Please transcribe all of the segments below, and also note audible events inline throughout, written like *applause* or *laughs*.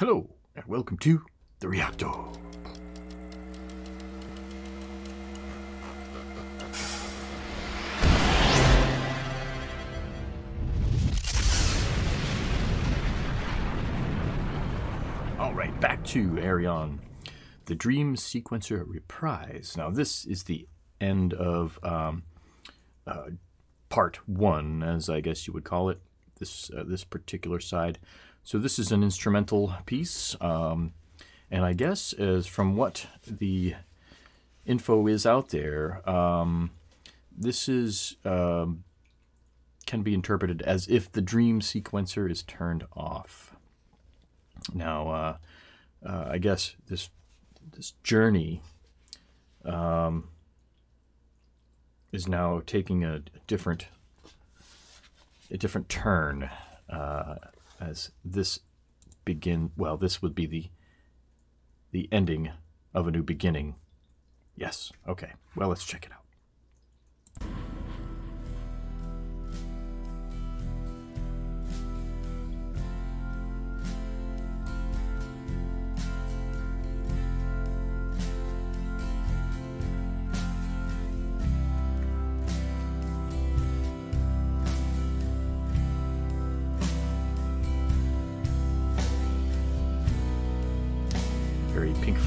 Hello, and welcome to The Reactor. All right, back to Ayreon, the Dream Sequencer Reprise. Now, this is the end of um, uh, part one, as I guess you would call it, this uh, this particular side. So this is an instrumental piece, um, and I guess as from what the info is out there, um, this is um, can be interpreted as if the dream sequencer is turned off. Now, uh, uh, I guess this this journey um, is now taking a, different a different turn uh, as this begin. Well, this would be the the ending of a new beginning. Yes. Okay. Well, let's check it out.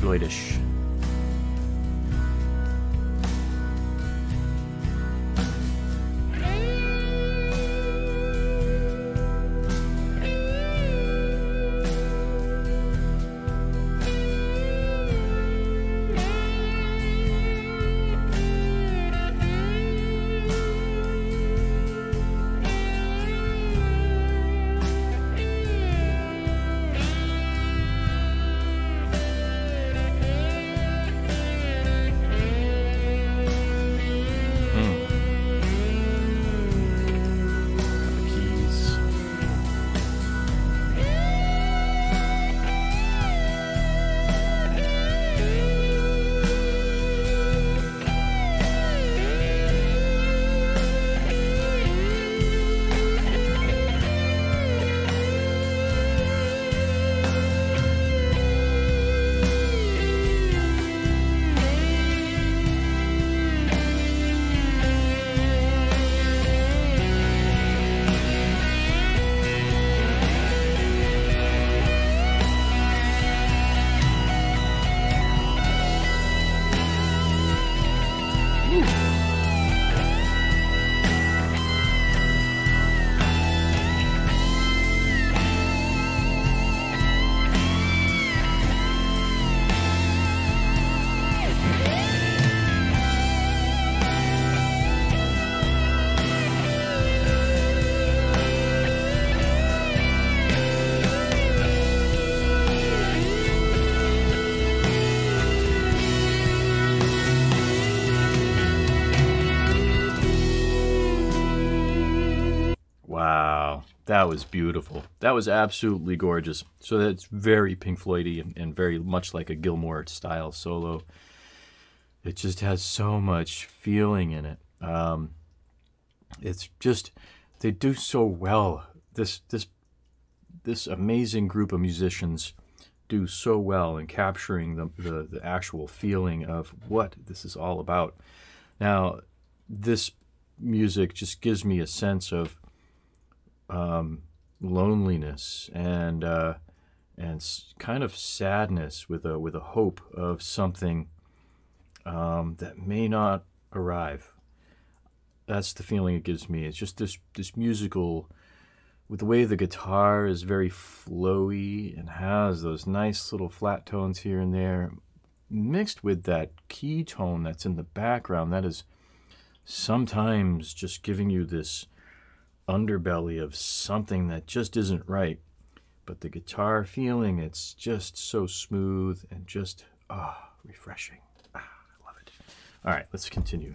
Very Wow, that was beautiful. That was absolutely gorgeous. So that's very Pink Floydy and, and very much like a Gilmour style solo. It just has so much feeling in it. Um, it's just they do so well. This this this amazing group of musicians do so well in capturing the, the, the actual feeling of what this is all about. Now, this music just gives me a sense of um, loneliness and uh, and kind of sadness with a with a hope of something um, that may not arrive. That's the feeling it gives me. It's just this this musical, with the way the guitar is very flowy and has those nice little flat tones here and there, mixed with that key tone that's in the background. That is sometimes just giving you this underbelly of something that just isn't right. But the guitar feeling, it's just so smooth and just ah refreshing. Ah, I love it. All right, let's continue.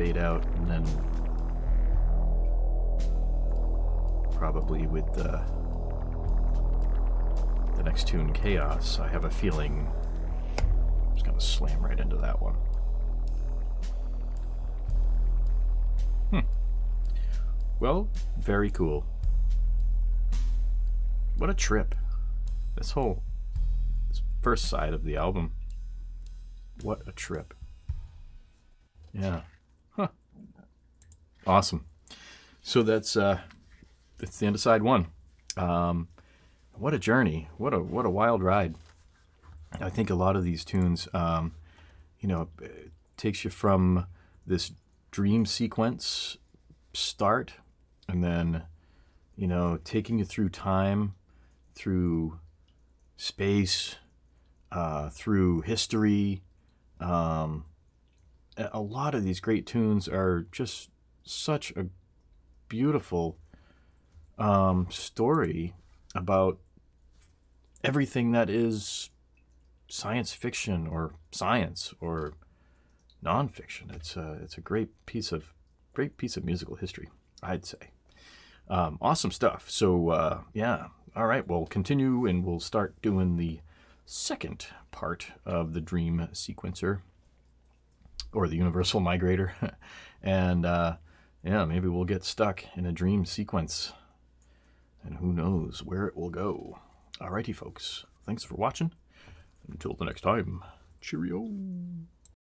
Fade out, and then probably with the the next tune, Chaos, I have a feeling I'm just gonna slam right into that one. Hmm. Well, very cool. What a trip. This whole this first side of the album. What a trip. Yeah. Awesome. So that's uh that's the end of side one. Um what a journey. What a what a wild ride. I think a lot of these tunes um, you know, takes you from this dream sequence start and then you know, taking you through time, through space, uh, through history, um, a lot of these great tunes are just such a beautiful um, story about everything that is science fiction or science or nonfiction. It's a it's a great piece of great piece of musical history, I'd say. Um, awesome stuff. So uh, yeah, all right. We'll continue and we'll start doing the second part of the Dream sequencer or the universal *laughs* migrator. and uh, yeah, maybe we'll get stuck in a dream sequence. And who knows where it will go. Alrighty, folks. Thanks for watching. Until the next time, cheerio.